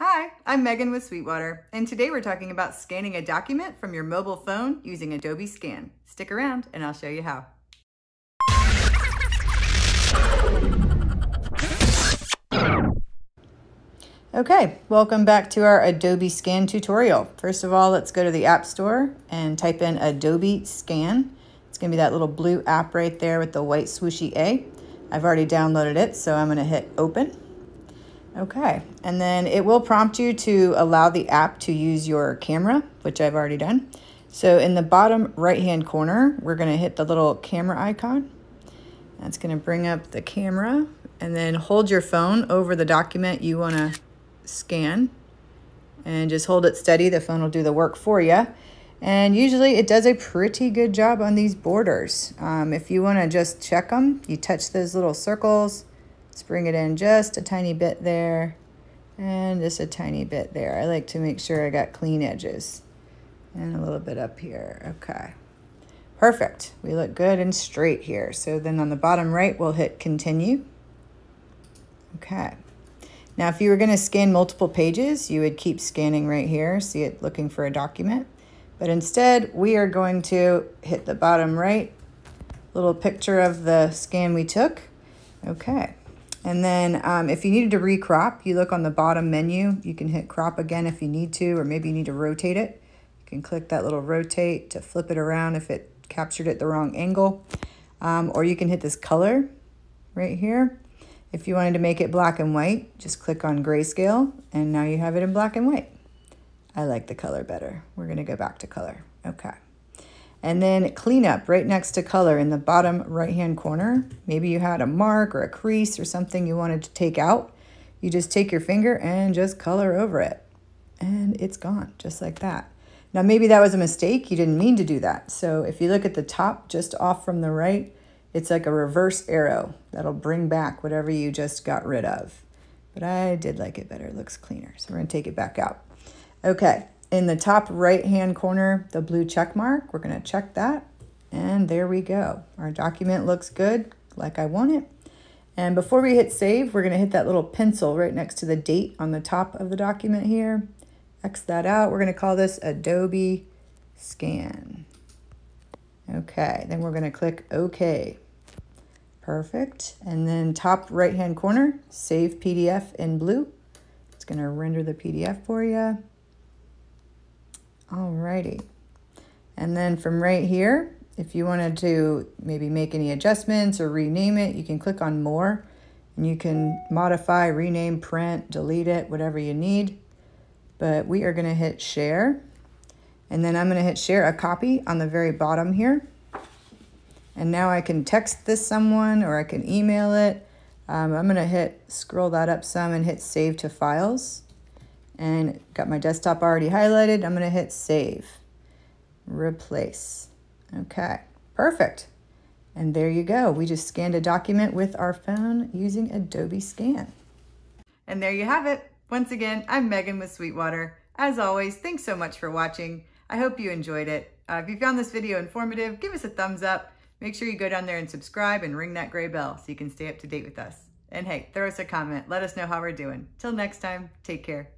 Hi, I'm Megan with Sweetwater, and today we're talking about scanning a document from your mobile phone using Adobe Scan. Stick around and I'll show you how. Okay, welcome back to our Adobe Scan tutorial. First of all, let's go to the App Store and type in Adobe Scan. It's gonna be that little blue app right there with the white swooshy A. I've already downloaded it, so I'm gonna hit open. Okay, and then it will prompt you to allow the app to use your camera, which I've already done. So in the bottom right-hand corner, we're gonna hit the little camera icon. That's gonna bring up the camera and then hold your phone over the document you wanna scan and just hold it steady. The phone will do the work for you. And usually it does a pretty good job on these borders. Um, if you wanna just check them, you touch those little circles, Let's bring it in just a tiny bit there and just a tiny bit there. I like to make sure I got clean edges and a little bit up here. Okay. Perfect. We look good and straight here. So then on the bottom right, we'll hit continue. Okay. Now, if you were going to scan multiple pages, you would keep scanning right here. See it looking for a document. But instead, we are going to hit the bottom right, little picture of the scan we took. Okay. And then um, if you needed to recrop, you look on the bottom menu. You can hit crop again if you need to, or maybe you need to rotate it. You can click that little rotate to flip it around if it captured it the wrong angle. Um, or you can hit this color right here. If you wanted to make it black and white, just click on grayscale, and now you have it in black and white. I like the color better. We're gonna go back to color. Okay. And then cleanup right next to color in the bottom right-hand corner. Maybe you had a mark or a crease or something you wanted to take out. You just take your finger and just color over it. And it's gone, just like that. Now, maybe that was a mistake. You didn't mean to do that. So if you look at the top, just off from the right, it's like a reverse arrow that'll bring back whatever you just got rid of. But I did like it better. It looks cleaner. So we're going to take it back out. Okay, in the top right hand corner, the blue check mark, we're going to check that. And there we go. Our document looks good like I want it. And before we hit save, we're going to hit that little pencil right next to the date on the top of the document here. X that out. We're going to call this Adobe Scan. Okay, then we're going to click OK. Perfect. And then top right hand corner, save PDF in blue. It's going to render the PDF for you. Alrighty. And then from right here, if you wanted to maybe make any adjustments or rename it, you can click on more and you can modify, rename, print, delete it, whatever you need. But we are gonna hit share. And then I'm gonna hit share a copy on the very bottom here. And now I can text this someone or I can email it. Um, I'm gonna hit, scroll that up some and hit save to files and got my desktop already highlighted. I'm gonna hit save, replace. Okay, perfect. And there you go. We just scanned a document with our phone using Adobe Scan. And there you have it. Once again, I'm Megan with Sweetwater. As always, thanks so much for watching. I hope you enjoyed it. Uh, if you found this video informative, give us a thumbs up. Make sure you go down there and subscribe and ring that gray bell so you can stay up to date with us. And hey, throw us a comment. Let us know how we're doing. Till next time, take care.